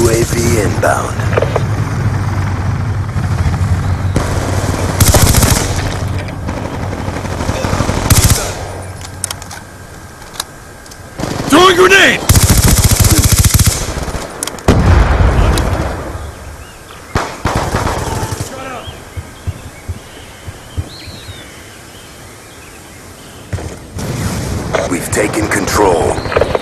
UAV inbound. Throwing grenade! We've taken control.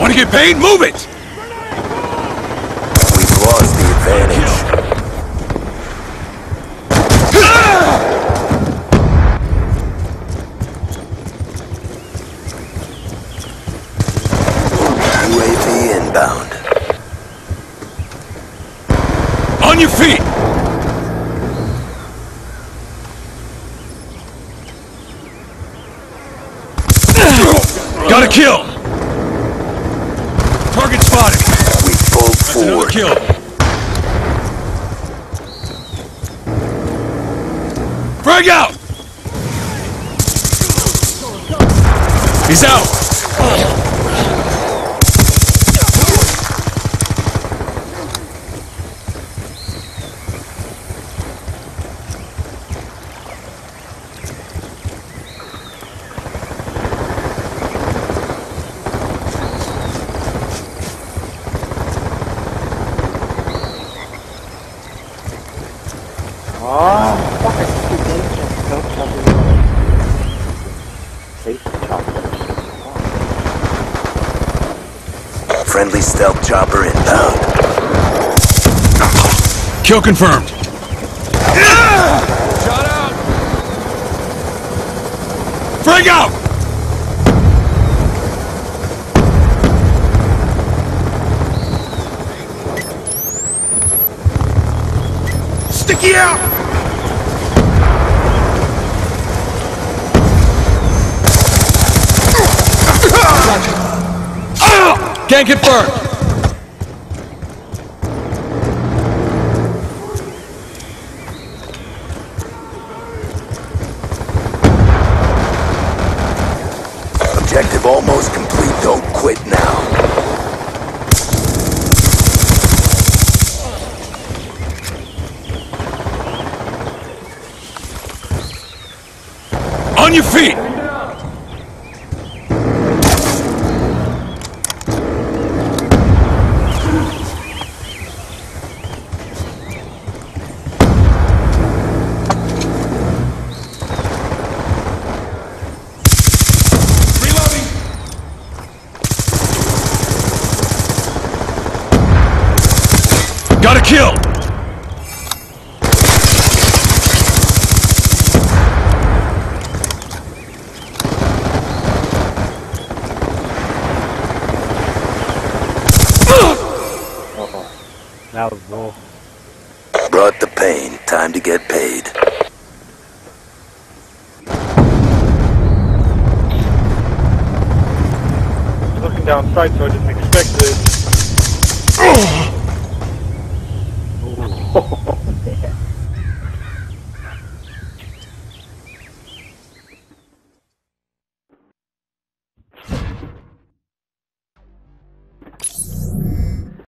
Want to get paid? Move it! We've lost the advantage. UAV inbound. On your feet! Got a kill! Target spotted! We pulled That's another forward. kill! Frag out! He's out! Oh. Fuck, I keep getting that stealth chopper. Face chopper. Friendly stealth chopper inbound. Kill confirmed. Shot out! Frag out! Sticky out! Can't confirm. Objective almost complete. Don't quit now. On your feet! Reloading! Got a kill! That was bull. Brought the pain. Time to get paid. Looking down sight, so I didn't expect this.